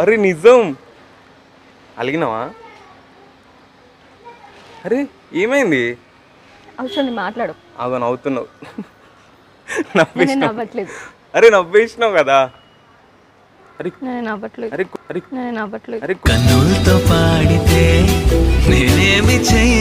అరే నిజం. అలిగినావా? అరే ఏమైంది? అవసరం మాట్లాడు. అదో నవ్వుతున్నావు. నవ్వట్లేదు. అరే నవ్వేసినావు కదా? అరే నవ్వట్లేదు. అరే అరే నవ్వట్లేదు. అరే కన్నులతో పాడితే నేనేమి చేయ